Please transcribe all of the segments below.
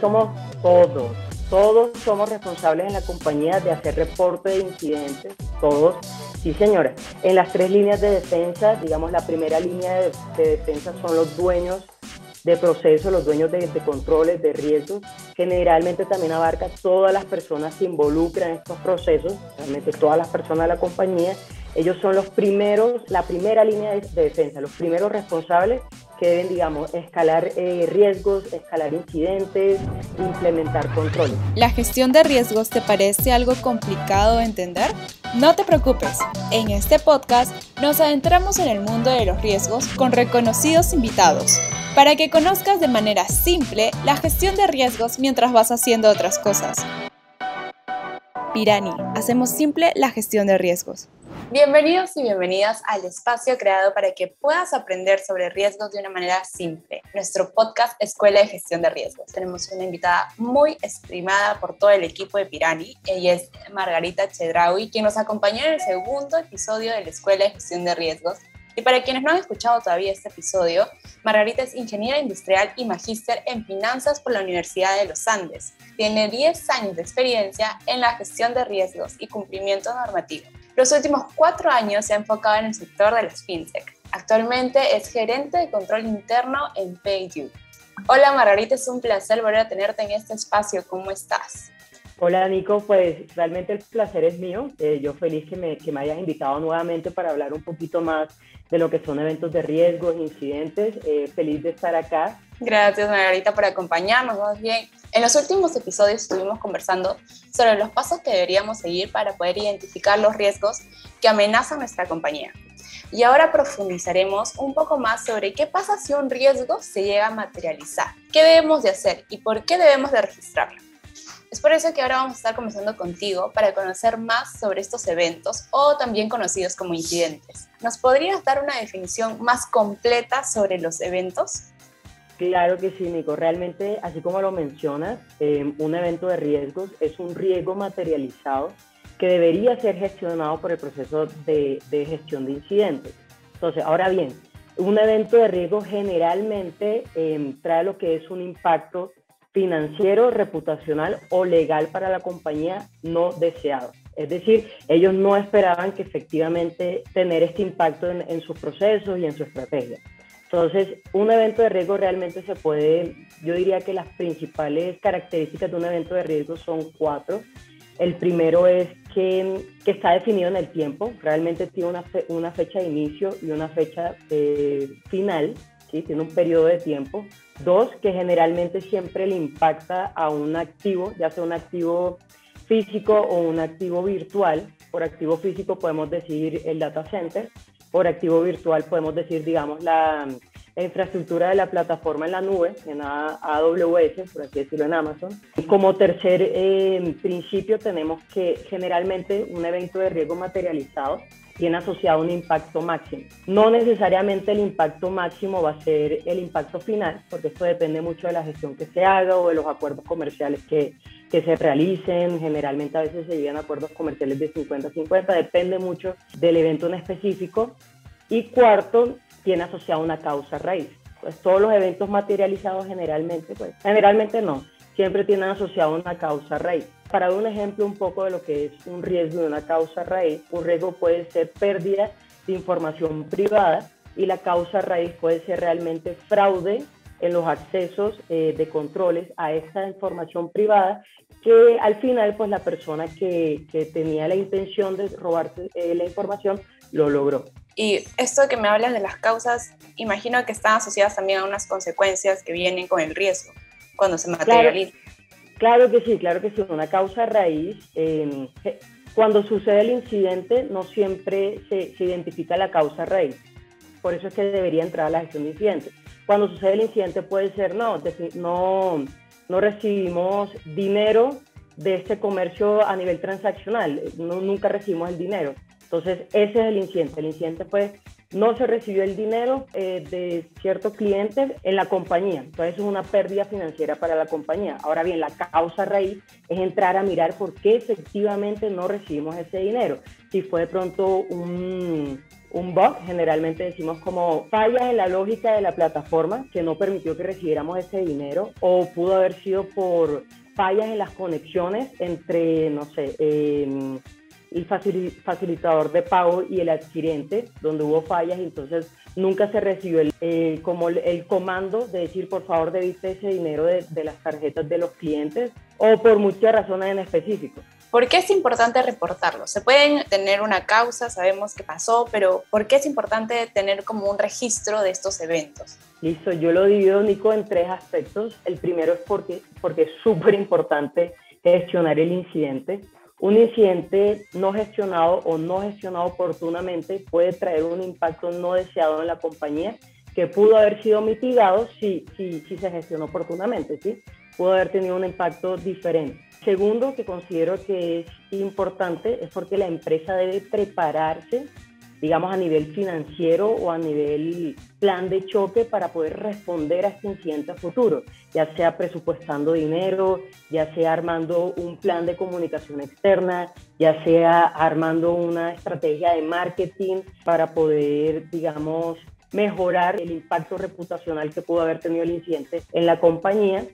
somos todos, todos somos responsables en la compañía de hacer reporte de incidentes, todos. Sí, señora. En las tres líneas de defensa, digamos, la primera línea de, defensa son los dueños de procesos, los dueños de, de, controles, de riesgos. Generalmente también abarca todas las personas que involucran estos procesos, realmente todas las personas de la compañía. Ellos son los primeros, la primera línea de, defensa, los primeros responsables que digamos, escalar eh, riesgos, escalar incidentes, implementar controles. ¿La gestión de riesgos te parece algo complicado de entender? No te preocupes, en este podcast nos adentramos en el mundo de los riesgos con reconocidos invitados, para que conozcas de manera simple la gestión de riesgos mientras vas haciendo otras cosas. Pirani, hacemos simple la gestión de riesgos. Bienvenidos y bienvenidas al espacio creado para que puedas aprender sobre riesgos de una manera simple. Nuestro podcast Escuela de Gestión de Riesgos. Tenemos una invitada muy estimada por todo el equipo de Pirani. Ella es Margarita Chedraui, quien nos acompañó en el segundo episodio de la Escuela de Gestión de Riesgos. Y para quienes no han escuchado todavía este episodio, Margarita es ingeniera industrial y magíster en finanzas por la Universidad de los Andes. Tiene 10 años de experiencia en la gestión de riesgos y cumplimiento normativo los últimos cuatro años se ha enfocado en el sector de las fintech. Actualmente es gerente de control interno en PayU. Hola Margarita, es un placer volver a tenerte en este espacio. ¿Cómo estás? Hola Nico, pues realmente el placer es mío. Eh, yo feliz que me, que me hayas invitado nuevamente para hablar un poquito más de lo que son eventos de riesgos, incidentes. Eh, feliz de estar acá. Gracias Margarita por acompañarnos. Más bien, en los últimos episodios estuvimos conversando sobre los pasos que deberíamos seguir para poder identificar los riesgos que amenazan nuestra compañía. Y ahora profundizaremos un poco más sobre qué pasa si un riesgo se llega a materializar, qué debemos de hacer y por qué debemos de registrarlo. Es por eso que ahora vamos a estar conversando contigo para conocer más sobre estos eventos o también conocidos como incidentes. ¿Nos podrías dar una definición más completa sobre los eventos? Claro que sí, Nico. Realmente, así como lo mencionas, em, un evento de riesgos es un riesgo materializado que debería ser gestionado por el proceso de, gestión de incidentes. Entonces, ahora bien, un evento de riesgo generalmente em, trae lo que es un impacto financiero, reputacional o legal para la compañía no deseado. Es decir, ellos no esperaban que efectivamente tener este impacto en, en sus procesos y en su estrategia. Entonces, un evento de riesgo realmente se puede, yo diría que las principales características de un evento de riesgo son cuatro. El primero es que, que está definido en el tiempo, realmente tiene una, una fecha de inicio y una fecha eh, final, ¿sí? tiene un periodo de tiempo. Dos, que generalmente siempre le impacta a un activo, ya sea un activo físico o un activo virtual. Por activo físico podemos decir el data center por activo virtual podemos decir, digamos, la, infraestructura de la plataforma en la nube, en AWS, por así decirlo en Amazon. Y como tercer eh, principio tenemos que generalmente un evento de riesgo materializado tiene asociado un impacto máximo. No necesariamente el impacto máximo va a ser el impacto final, porque esto depende mucho de la gestión que se haga o de los acuerdos comerciales que, que se realicen. Generalmente a veces se llegan acuerdos comerciales de 50-50, depende mucho del evento en específico. Y cuarto, tiene asociado una causa raíz. Pues todos los eventos materializados generalmente, pues generalmente no, siempre tienen asociado una causa raíz. Para dar un ejemplo un poco de lo que es un riesgo de una causa raíz, un riesgo puede ser pérdida de información privada y la causa raíz puede ser realmente fraude en los accesos eh, de controles a esta información privada que al final pues la persona que, que tenía la intención de robarte eh, la información lo logró. Y esto que me hablas de las causas, imagino que están asociadas también a unas consecuencias que vienen con el riesgo cuando se materializa. Claro que sí, claro que sí. Una causa raíz, em, cuando sucede el incidente, no siempre se, identifica la causa raíz. Por eso es que debería entrar a la gestión de incidentes. Cuando sucede el incidente puede ser, no, no, no recibimos dinero de este comercio a nivel transaccional, no, nunca recibimos el dinero. Entonces, ese es el incidente. El incidente fue no se recibió el dinero eh, de ciertos clientes en la compañía. Entonces es una pérdida financiera para la compañía. Ahora bien, la causa raíz es entrar a mirar por qué efectivamente no recibimos ese dinero. Si fue de pronto un, un bug, generalmente decimos como fallas en la lógica de la plataforma que no permitió que recibiéramos ese dinero o pudo haber sido por fallas en las conexiones entre, no sé, eh, el facilitador de pago y el adquirente, donde hubo fallas entonces nunca se recibió el, eh, como el, comando de decir por favor debiste ese dinero de, de las tarjetas de los clientes o por muchas razones en específico. ¿Por qué es importante reportarlo? Se pueden tener una causa, sabemos qué pasó, pero ¿por qué es importante tener como un registro de estos eventos? Listo, yo lo divido, Nico, en tres aspectos. El primero es porque, porque es súper importante gestionar el incidente. Un incidente no gestionado o no gestionado oportunamente puede traer un impacto no deseado en la compañía que pudo haber sido mitigado si, si, si se gestionó oportunamente, ¿sí? Pudo haber tenido un impacto diferente. Segundo, que considero que es importante, es porque la empresa debe prepararse digamos, a nivel financiero o a nivel plan de choque para poder responder a este incidente a futuro, ya sea presupuestando dinero, ya sea armando un plan de comunicación externa, ya sea armando una estrategia de marketing para poder, digamos, mejorar el impacto reputacional que pudo haber tenido el incidente en la compañía.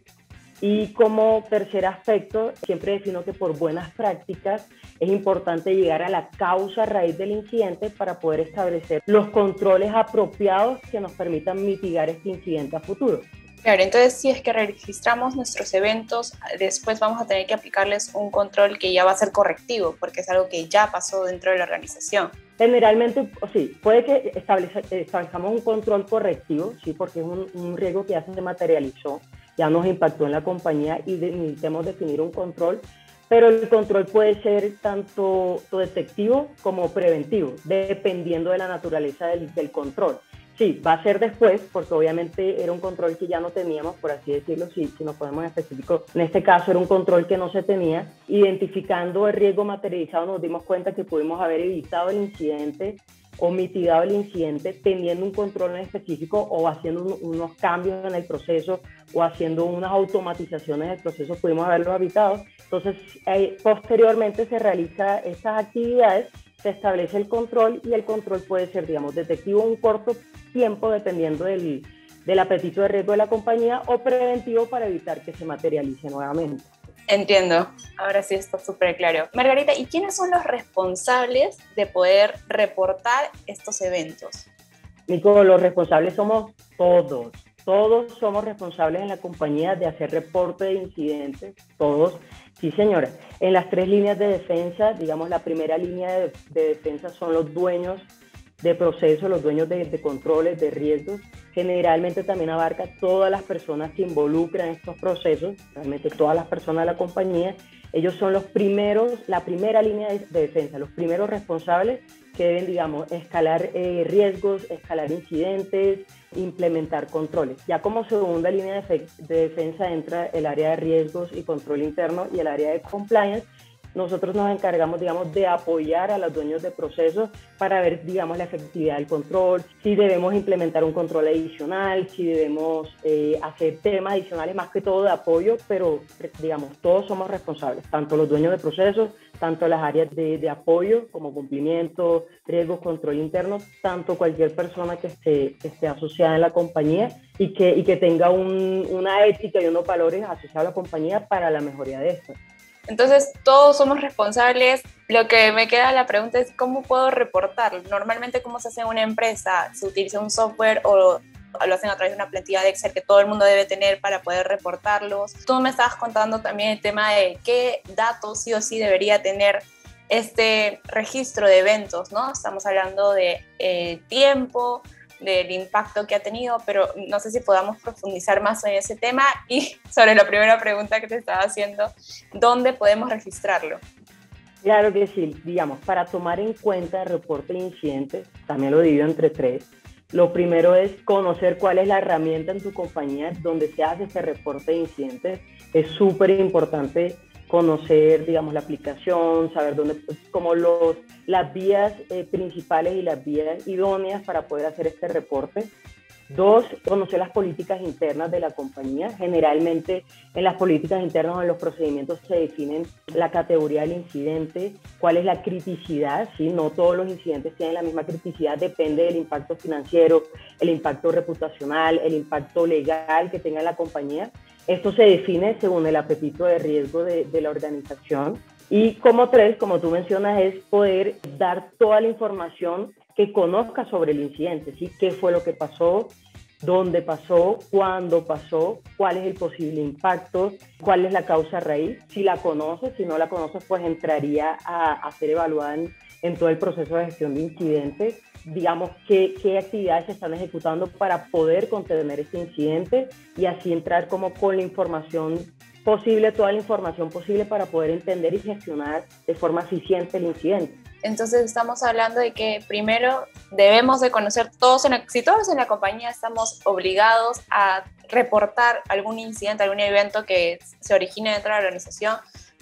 Y como tercer aspecto, siempre defino que por buenas prácticas es importante llegar a la causa raíz del incidente para poder establecer los controles apropiados que nos permitan mitigar este incidente a futuro. Claro, entonces si es que registramos nuestros eventos, después vamos a tener que aplicarles un control que ya va a ser correctivo, porque es algo que ya pasó dentro de la organización. Generalmente, sí, puede que establezcamos un control correctivo, sí, porque es un, un riesgo que ya se materializó, ya nos impactó en la compañía y necesitamos definir un control pero el control puede ser tanto detectivo como preventivo, dependiendo de la naturaleza del, del, control. Sí, va a ser después, porque obviamente era un control que ya no teníamos, por así decirlo, si, si nos ponemos en específico. En este caso era un control que no se tenía. Identificando el riesgo materializado nos dimos cuenta que pudimos haber evitado el incidente o mitigado el incidente teniendo un control en específico o haciendo unos cambios en el proceso o haciendo unas automatizaciones del proceso, pudimos haberlo evitado. Entonces, eh, posteriormente se realiza estas actividades, se establece el control y el control puede ser, digamos, detectivo un corto tiempo dependiendo del, del apetito de riesgo de la compañía o preventivo para evitar que se materialice nuevamente. Entiendo, ahora sí está súper claro. Margarita, ¿y quiénes son los responsables de poder reportar estos eventos? Nico, los responsables somos todos. Todos somos responsables en la compañía de hacer reporte de incidentes, todos. Sí, señora. En las tres líneas de defensa, digamos, la primera línea de, defensa son los dueños de procesos, los dueños de, de controles, de riesgos generalmente también abarca todas las personas que involucran estos procesos, realmente todas las personas de la compañía. Ellos son los primeros, la primera línea de, defensa, los primeros responsables que deben, digamos, escalar eh, riesgos, escalar incidentes, implementar controles. Ya como segunda línea de defensa entra el área de riesgos y control interno y el área de compliance, nosotros nos encargamos, digamos, de apoyar a los dueños de procesos para ver, digamos, la efectividad del control, si debemos implementar un control adicional, si debemos eh, hacer temas adicionales, más que todo de apoyo, pero, digamos, todos somos responsables, tanto los dueños de procesos, tanto las áreas de, de apoyo como cumplimiento, riesgos, control interno, tanto cualquier persona que esté, que esté asociada en la compañía y que, y que tenga un, una ética y unos valores asociados a la compañía para la mejoría de esto. Entonces, todos somos responsables. Lo que me queda la pregunta es cómo puedo reportar. Normalmente, ¿cómo se hace en una empresa? ¿Se utiliza un software o lo hacen a través de una plantilla de Excel que todo el mundo debe tener para poder reportarlos? Tú me estabas contando también el tema de qué datos sí o sí debería tener este registro de eventos, ¿no? Estamos hablando de eh, tiempo, del impacto que ha tenido, pero no sé si podamos profundizar más en ese tema y sobre la primera pregunta que te estaba haciendo, ¿dónde podemos registrarlo? Claro que sí, digamos, para tomar en cuenta el reporte de incidentes, también lo divido entre tres. Lo primero es conocer cuál es la herramienta en tu compañía donde se hace ese reporte de incidentes. Es súper importante conocer, digamos, la aplicación, saber dónde, pues, como los, las vías eh, principales y las vías idóneas para poder hacer este reporte. Dos, conocer las políticas internas de la compañía. Generalmente en las políticas internas o en los procedimientos se definen la categoría del incidente, cuál es la criticidad, ¿sí? no todos los incidentes tienen la misma criticidad, depende del impacto financiero, el impacto reputacional, el impacto legal que tenga la compañía. Esto se define según el apetito de riesgo de, la organización. Y como tres, como tú mencionas, es poder dar toda la información que conozca sobre el incidente, ¿sí? ¿Qué fue lo que pasó? ¿Dónde pasó? ¿Cuándo pasó? ¿Cuál es el posible impacto? ¿Cuál es la causa raíz? Si la conoces, si no la conoces, pues entraría a, ser evaluada en, todo el proceso de gestión de incidentes. Digamos, qué, qué actividades se están ejecutando para poder contener este incidente y así entrar como con la información posible, toda la información posible para poder entender y gestionar de forma eficiente el incidente. Entonces estamos hablando de que primero debemos de conocer todos, en la, si todos en la compañía estamos obligados a reportar algún incidente, algún evento que se origine dentro de la organización,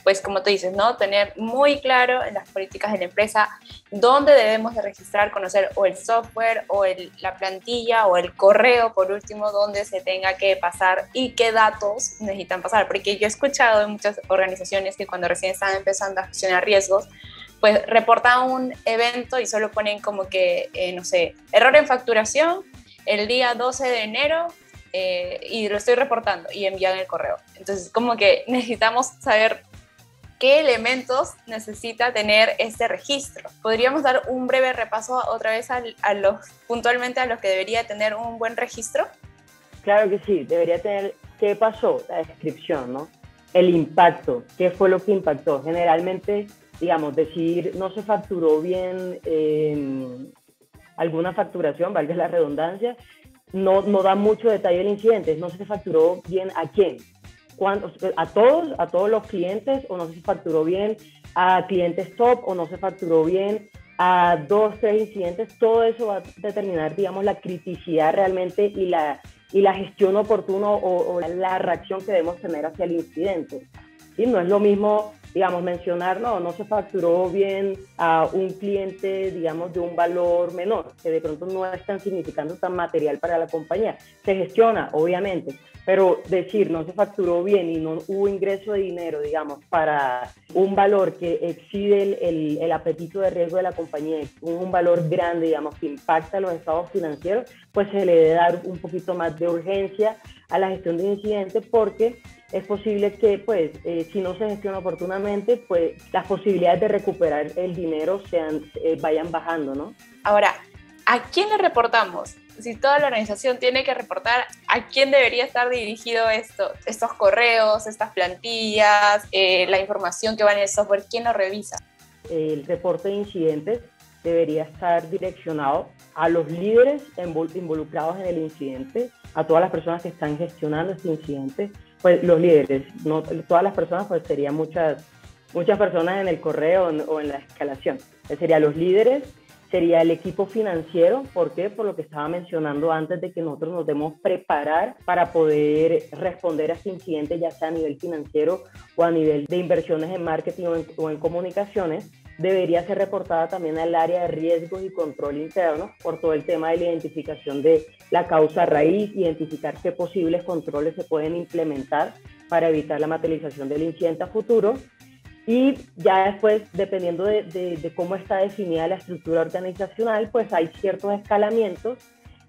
pues como tú dices, ¿no? Tener muy claro en las políticas de la empresa dónde debemos de registrar, conocer o el software o el, la plantilla o el correo, por último, donde se tenga que pasar y qué datos necesitan pasar. Porque yo he escuchado en muchas organizaciones que cuando recién están empezando a gestionar riesgos, pues reportan un evento y solo ponen como que, eh, no sé, error en facturación el día 12 de enero eh, y lo estoy reportando y envían el correo. Entonces, como que necesitamos saber qué elementos necesita tener este registro. ¿Podríamos dar un breve repaso otra vez a, a los, puntualmente a los que debería tener un buen registro? Claro que sí, debería tener qué pasó, la descripción, ¿no? El impacto, qué fue lo que impactó. Generalmente, digamos, decir no se facturó bien eh, alguna facturación, valga la redundancia, no, no da mucho detalle del incidente, no se facturó bien a quién, a todos, a todos los clientes o no se facturó bien, a clientes top o no se facturó bien, a dos, tres incidentes, todo eso va a determinar, digamos, la criticidad realmente y la, y la gestión oportuna o, o la reacción que debemos tener hacia el incidente. ¿Sí? No es lo mismo digamos, mencionar, no, no se facturó bien a un cliente, digamos, de un valor menor, que de pronto no es tan significante, tan material para la compañía. Se gestiona, obviamente, pero decir no se facturó bien y no hubo ingreso de dinero, digamos, para un valor que excede el, el, apetito de riesgo de la compañía, un valor grande, digamos, que impacta los estados financieros, pues se le debe dar un poquito más de urgencia a la gestión de incidentes porque es posible que, pues, eh, si no se gestiona oportunamente, pues las posibilidades de recuperar el dinero sean, eh, vayan bajando, ¿no? Ahora, ¿a quién le reportamos? Si toda la organización tiene que reportar, ¿a quién debería estar dirigido esto? Estos correos, estas plantillas, eh, la información que va en el software, ¿quién lo revisa? El reporte de incidentes debería estar direccionado a los líderes involucrados en el incidente, a todas las personas que están gestionando este incidente, pues los líderes, no todas las personas, pues serían muchas, muchas personas en el correo o en la escalación. Serían los líderes, sería el equipo financiero, ¿por qué? Por lo que estaba mencionando antes de que nosotros nos debemos preparar para poder responder a este incidente, ya sea a nivel financiero o a nivel de inversiones en marketing o en, o en comunicaciones debería ser reportada también al área de riesgos y control interno por todo el tema de la identificación de la causa raíz, identificar qué posibles controles se pueden implementar para evitar la materialización del incidente a futuro. Y ya después, dependiendo de, de, cómo está definida la estructura organizacional, pues hay ciertos escalamientos,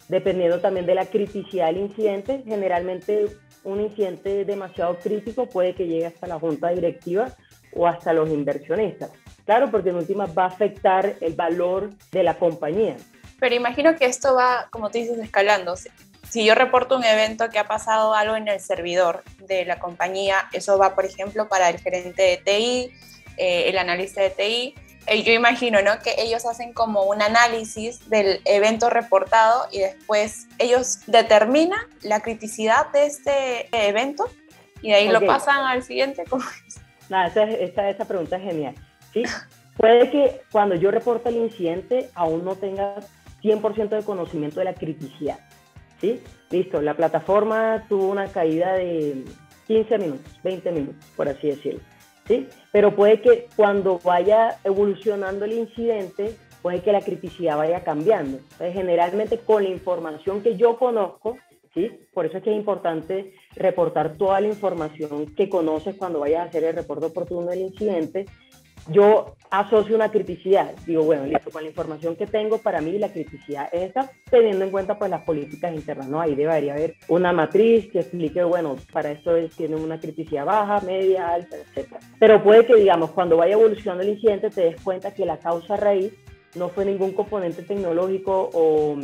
dependiendo también de la criticidad del incidente. Generalmente un incidente demasiado crítico puede que llegue hasta la junta directiva o hasta los inversionistas. Claro, porque en última va a afectar el valor de la compañía. Pero imagino que esto va, como tú dices, escalando. Si yo reporto un evento que ha pasado algo en el servidor de la compañía, eso va, por ejemplo, para el gerente de TI, eh, el analista de TI. Eh, yo imagino ¿no? que ellos hacen como un análisis del evento reportado y después ellos determinan la criticidad de este evento y de ahí okay. lo pasan al siguiente. Nada, esa, esa, esa pregunta es genial. ¿sí? Puede que cuando yo reporte el incidente aún no tenga 100% de conocimiento de la criticidad. Listo, la plataforma tuvo una caída de 15 minutos, 20 minutos, por así decirlo. ¿sí? Pero puede que cuando vaya evolucionando el incidente, puede que la criticidad vaya cambiando. Entonces, generalmente con la información que yo conozco, ¿sí? Por eso es que es importante reportar toda la información que conoces cuando vayas a hacer el reporte oportuno del incidente yo asocio una criticidad. Digo, bueno, listo, con la información que tengo, para mí la criticidad es esta, teniendo en cuenta pues las políticas internas, ¿no? Ahí debería haber una matriz que explique, bueno, para esto tiene una criticidad baja, media, alta, etc. Pero puede que, digamos, cuando vaya evolucionando el incidente, te des cuenta que la causa raíz no fue ningún componente tecnológico o,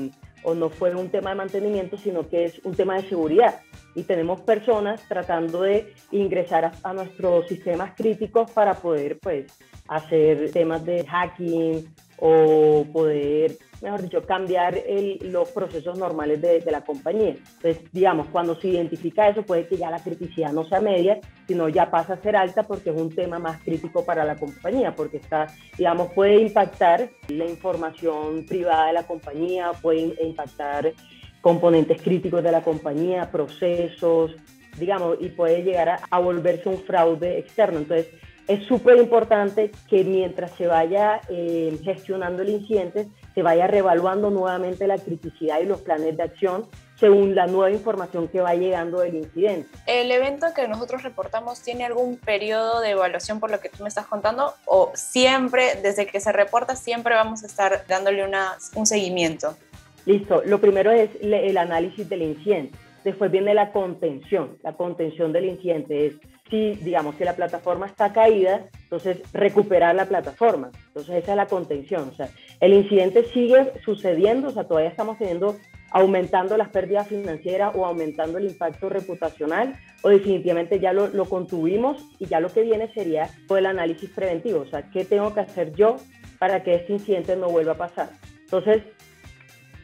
o no fue un tema de mantenimiento, sino que es un tema de seguridad. Y tenemos personas tratando de ingresar a, nuestros sistemas críticos para poder pues hacer temas de hacking o poder, mejor dicho, cambiar los procesos normales de, de, la compañía. Entonces, digamos, cuando se identifica eso, puede que ya la criticidad no sea media, sino ya pasa a ser alta porque es un tema más crítico para la compañía, porque está, digamos, puede impactar la información privada de la compañía, puede impactar componentes críticos de la compañía, procesos, digamos, y puede llegar a, a volverse un fraude externo. Entonces, es súper importante que mientras se vaya eh, gestionando el incidente, se vaya reevaluando nuevamente la criticidad y los planes de acción según la nueva información que va llegando del incidente. ¿El evento que nosotros reportamos tiene algún periodo de evaluación por lo que tú me estás contando? ¿O siempre, desde que se reporta, siempre vamos a estar dándole una, un seguimiento? Listo, lo primero es el análisis del incidente. Después viene la contención. La contención del incidente es si, digamos, que la plataforma está caída, entonces recuperar la plataforma. Entonces esa es la contención. O sea, el incidente sigue sucediendo, o sea, todavía estamos teniendo, aumentando las pérdidas financieras o aumentando el impacto reputacional, o definitivamente ya lo, lo contuvimos y ya lo que viene sería el análisis preventivo. O sea, ¿qué tengo que hacer yo para que este incidente no vuelva a pasar? Entonces,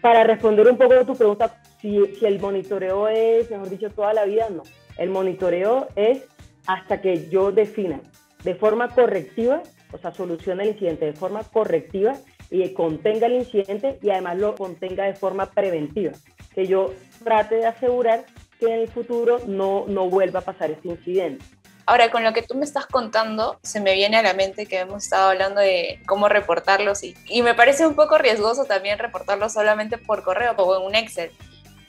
para responder un poco a tu pregunta, si, si el monitoreo es, mejor dicho, toda la vida, no. El monitoreo es hasta que yo defina de forma correctiva, o sea, solucione el incidente de forma correctiva y contenga el incidente y además lo contenga de forma preventiva. Que yo trate de asegurar que en el futuro no, no vuelva a pasar este incidente. Ahora, con lo que tú me estás contando, se me viene a la mente que hemos estado hablando de cómo reportarlos y, y me parece un poco riesgoso también reportarlos solamente por correo o en un Excel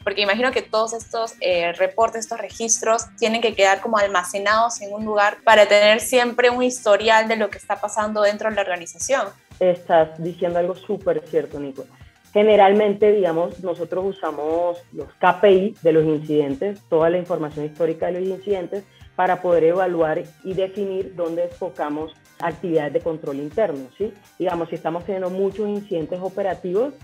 porque imagino que todos estos eh, reportes, estos registros tienen que quedar como almacenados en un lugar para tener siempre un historial de lo que está pasando dentro de la organización. Estás diciendo algo súper cierto, Nico. Generalmente, digamos, nosotros usamos los KPI de los incidentes, toda la información histórica de los incidentes, para poder evaluar y definir dónde enfocamos actividades de control interno. ¿sí? Digamos, si estamos teniendo muchos incidentes operativos,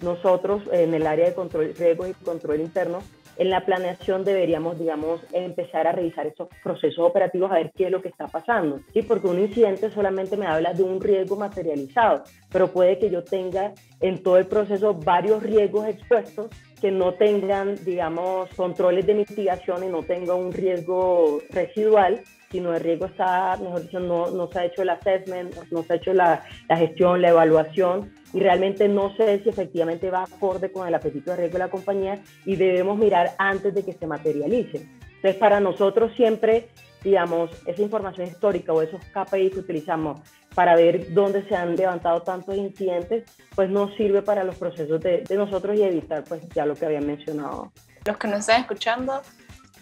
nosotros en el área de control, riesgo y control interno, en la planeación deberíamos, digamos, empezar a revisar esos procesos operativos a ver qué es lo que está pasando. ¿sí? Porque un incidente solamente me habla de un riesgo materializado, pero puede que yo tenga en todo el proceso varios riesgos expuestos que no tengan, digamos, controles de mitigación y no tenga un riesgo residual, sino el riesgo está, mejor dicho, no, no se ha hecho el assessment, no se ha hecho la, la gestión, la evaluación y realmente no sé si efectivamente va acorde con el apetito de riesgo de la compañía y debemos mirar antes de que se materialice. Entonces, para nosotros siempre, digamos, esa información histórica o esos KPI que utilizamos para ver dónde se han levantado tantos incidentes, pues no sirve para los procesos de, de nosotros y evitar, pues ya lo que había mencionado. Los que nos están escuchando,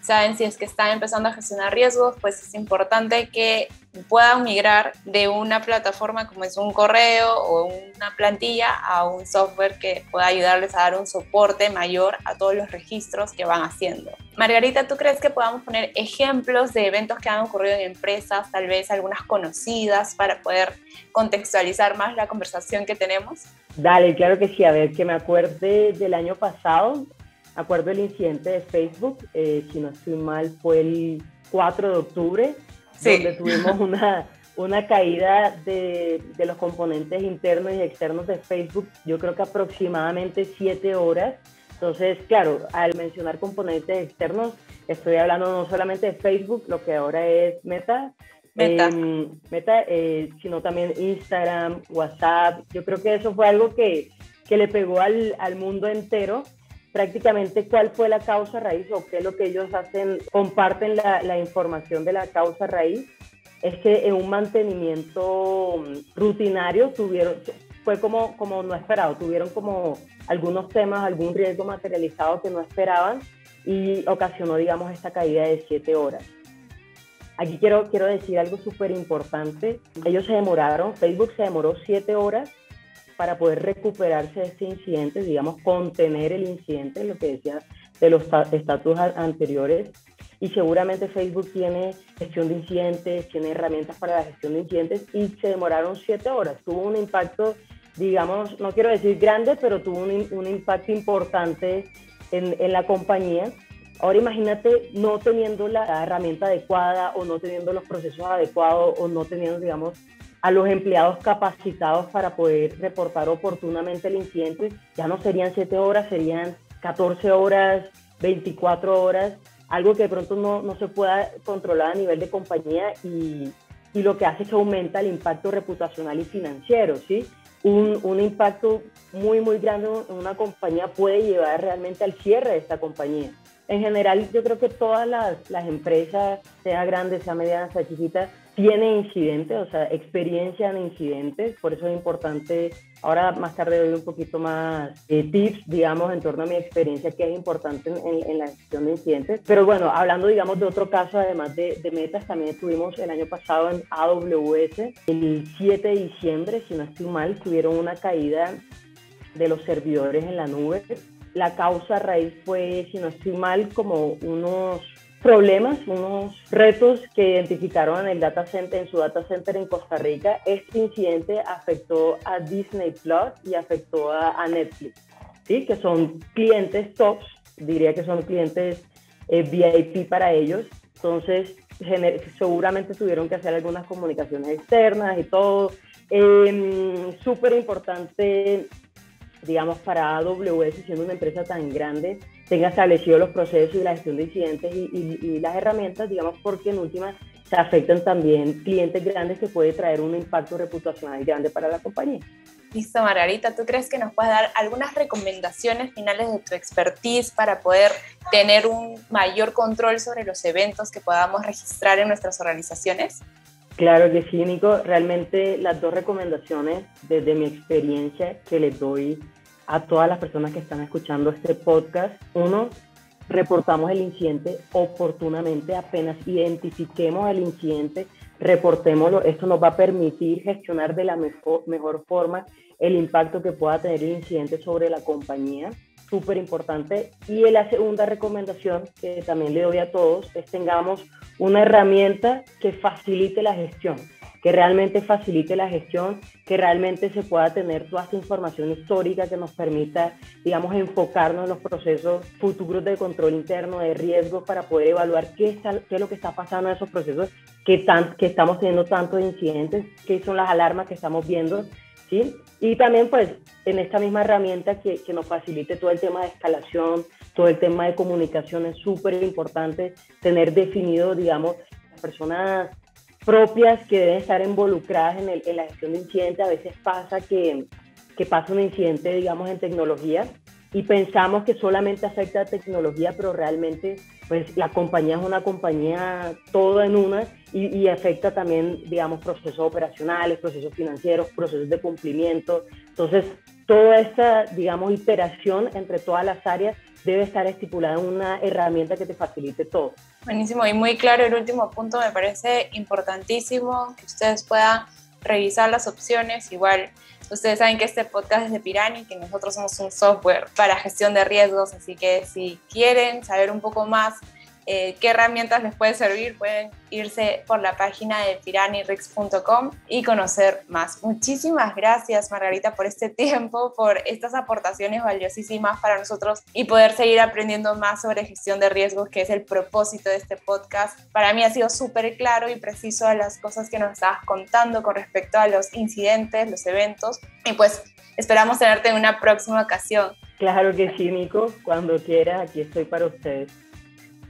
saben si es que están empezando a gestionar riesgos, pues es importante que puedan migrar de una plataforma como es un correo o una plantilla a un software que pueda ayudarles a dar un soporte mayor a todos los registros que van haciendo. Margarita, ¿tú crees que podamos poner ejemplos de eventos que han ocurrido en empresas, tal vez algunas conocidas, para poder contextualizar más la conversación que tenemos? Dale, claro que sí. A ver, que me acuerde del año pasado, acuerdo el incidente de Facebook, eh, si no estoy mal, fue el 4 de octubre, sí. donde tuvimos una, una caída de, de, los componentes internos y externos de Facebook, yo creo que aproximadamente 7 horas. Entonces, claro, al mencionar componentes externos, estoy hablando no solamente de Facebook, lo que ahora es Meta, Meta, eh, Meta eh, sino también Instagram, WhatsApp. Yo creo que eso fue algo que, que le pegó al, al mundo entero prácticamente cuál fue la causa raíz o qué es lo que ellos hacen, comparten la, información de la causa raíz. es que en un mantenimiento mm, rutinario tuvieron, fue como, como no esperado, tuvieron como algunos temas, algún riesgo materializado que no esperaban y ocasionó, digamos, esta caída de siete horas. Aquí quiero, quiero decir algo súper importante. Ellos se demoraron, Facebook se demoró siete horas para poder recuperarse de este incidente, digamos, contener el incidente, lo que decía de los estatus anteriores. Y seguramente Facebook tiene gestión de incidentes, tiene herramientas para la gestión de incidentes y se demoraron siete horas. Tuvo un impacto, digamos, no quiero decir grande, pero tuvo un, un impacto importante en, en la compañía Ahora imagínate no teniendo la herramienta adecuada o no teniendo los procesos adecuados o no teniendo, digamos, a los empleados capacitados para poder reportar oportunamente el incidente. Ya no serían 7 horas, serían 14 horas, 24 horas, algo que de pronto no, no se pueda controlar a nivel de compañía y, y, lo que hace es que aumenta el impacto reputacional y financiero, ¿sí? Un, un impacto muy, muy grande en una compañía puede llevar realmente al cierre de esta compañía en general yo creo que todas las, empresas, sea grandes, sea medianas, sea chiquitas, tienen incidentes, o sea, experiencia en incidentes, por eso es importante, ahora más tarde doy un poquito más eh, tips, digamos, en torno a mi experiencia, que es importante en, la gestión de incidentes. Pero bueno, hablando, digamos, de otro caso, además de, de metas, también estuvimos el año pasado en AWS, el 7 de diciembre, si no estoy mal, tuvieron una caída de los servidores en la nube la causa raíz fue, si no estoy mal, como unos problemas, unos retos que identificaron en el data center, en su data center en Costa Rica. Este incidente afectó a Disney Plus y afectó a, Netflix, ¿sí? que son clientes tops, diría que son clientes eh, VIP para ellos. Entonces, seguramente tuvieron que hacer algunas comunicaciones externas y todo. Eh, Súper importante digamos, para AWS, siendo una empresa tan grande, tenga establecido los procesos y la gestión de incidentes y, las herramientas, digamos, porque en última se afectan también clientes grandes que puede traer un impacto reputacional grande para la compañía. Listo, Margarita, ¿tú crees que nos puedes dar algunas recomendaciones finales de tu expertise para poder tener un mayor control sobre los eventos que podamos registrar en nuestras organizaciones? Claro que sí, Nico. Realmente las dos recomendaciones desde mi experiencia que les doy a todas las personas que están escuchando este podcast. Uno, reportamos el incidente oportunamente, apenas identifiquemos el incidente, reportémoslo. Esto nos va a permitir gestionar de la mejor, forma el impacto que pueda tener el incidente sobre la compañía. Súper importante. Y la segunda recomendación que también le doy a todos es tengamos una herramienta que facilite la gestión que realmente facilite la gestión, que realmente se pueda tener toda esta información histórica que nos permita, digamos, enfocarnos en los procesos futuros de control interno, de riesgo, para poder evaluar qué, está, qué es lo que está pasando en esos procesos, qué, tan, que estamos teniendo tantos incidentes, qué son las alarmas que estamos viendo, ¿sí? Y también, pues, en esta misma herramienta que, que nos facilite todo el tema de escalación, todo el tema de comunicación es súper importante tener definido, digamos, las personas propias que deben estar involucradas en, el, en la gestión de incidentes. A veces pasa que, que, pasa un incidente, digamos, en tecnología y pensamos que solamente afecta a tecnología, pero realmente pues la compañía es una compañía todo en una y, y afecta también, digamos, procesos operacionales, procesos financieros, procesos de cumplimiento. Entonces, toda esta, digamos, iteración entre todas las áreas debe estar estipulada una herramienta que te facilite todo. Buenísimo y muy claro el último punto, me parece importantísimo que ustedes puedan revisar las opciones. Igual ustedes saben que este podcast es de Pirani, que nosotros somos un software para gestión de riesgos, así que si quieren saber un poco más eh, qué herramientas les puede servir, pueden irse por la página de piranirix.com y conocer más. Muchísimas gracias, Margarita, por este tiempo, por estas aportaciones valiosísimas para nosotros y poder seguir aprendiendo más sobre gestión de riesgos, que es el propósito de este podcast. Para mí ha sido súper claro y preciso las cosas que nos estabas contando con respecto a los incidentes, los eventos y pues esperamos tenerte en una próxima ocasión. Claro que sí, Nico. Cuando quieras, aquí estoy para ustedes.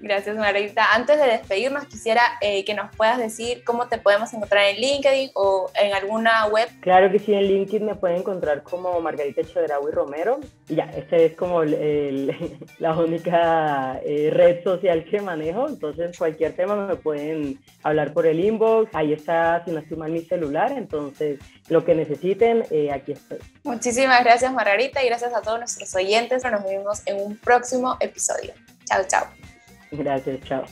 Gracias, Margarita. Antes de despedirnos, quisiera eh, que nos puedas decir cómo te podemos encontrar en LinkedIn o en alguna web. Claro que sí, en LinkedIn me pueden encontrar como Margarita Chedraui Romero. Y ya, esta es como la única eh, red social que manejo. Entonces, cualquier tema me pueden hablar por el inbox. Ahí está, si no estoy mal, mi celular. Entonces, lo que necesiten, eh, aquí estoy. Muchísimas gracias, Margarita, y gracias a todos nuestros oyentes. Nos vemos en un próximo episodio. Chao, chao. Gracias, chao.